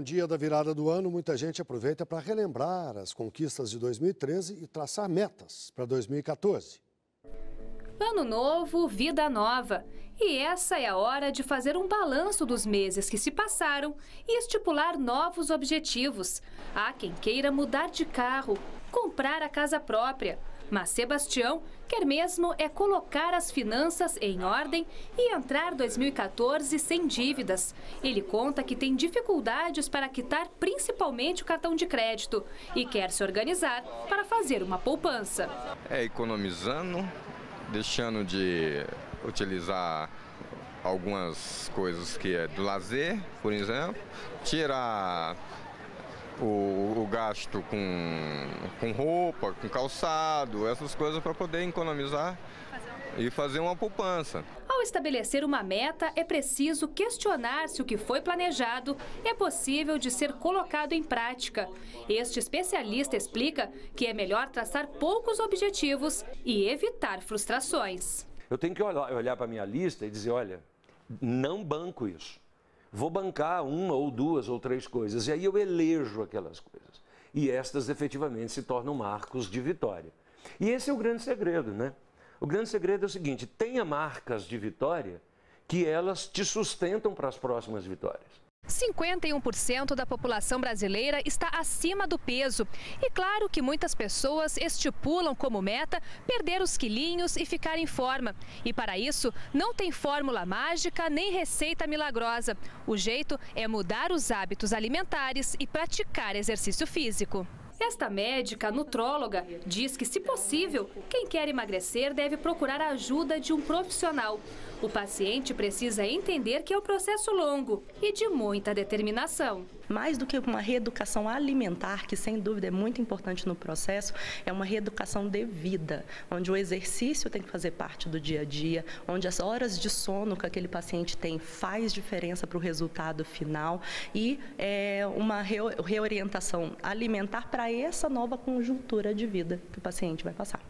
um dia da virada do ano, muita gente aproveita para relembrar as conquistas de 2013 e traçar metas para 2014. Ano novo, vida nova. E essa é a hora de fazer um balanço dos meses que se passaram e estipular novos objetivos. Há quem queira mudar de carro, comprar a casa própria. Mas Sebastião quer mesmo é colocar as finanças em ordem e entrar 2014 sem dívidas. Ele conta que tem dificuldades para quitar principalmente o cartão de crédito e quer se organizar para fazer uma poupança. É economizando, deixando de utilizar algumas coisas que é do lazer, por exemplo, tirar o, o, gasto com, com roupa, com calçado, essas coisas para poder economizar e fazer uma poupança. Ao estabelecer uma meta, é preciso questionar se o que foi planejado é possível de ser colocado em prática. Este especialista explica que é melhor traçar poucos objetivos e evitar frustrações. Eu tenho que olhar, olhar para a minha lista e dizer, olha, não banco isso. Vou bancar uma ou duas ou três coisas. E aí eu elejo aquelas coisas. E estas efetivamente se tornam marcos de vitória. E esse é o grande segredo, né? O grande segredo é o seguinte: tenha marcas de vitória que elas te sustentam para as próximas vitórias. 51% da população brasileira está acima do peso. E claro que muitas pessoas estipulam como meta perder os quilinhos e ficar em forma. E para isso, não tem fórmula mágica nem receita milagrosa. O jeito é mudar os hábitos alimentares e praticar exercício físico. Esta médica nutróloga diz que, se possível, quem quer emagrecer deve procurar a ajuda de um profissional. O paciente precisa entender que é um processo longo e de muita determinação. Mais do que uma reeducação alimentar, que sem dúvida é muito importante no processo, é uma reeducação de vida, onde o exercício tem que fazer parte do dia a dia, onde as horas de sono que aquele paciente tem faz diferença para o resultado final e é uma reorientação alimentar para essa nova conjuntura de vida que o paciente vai passar.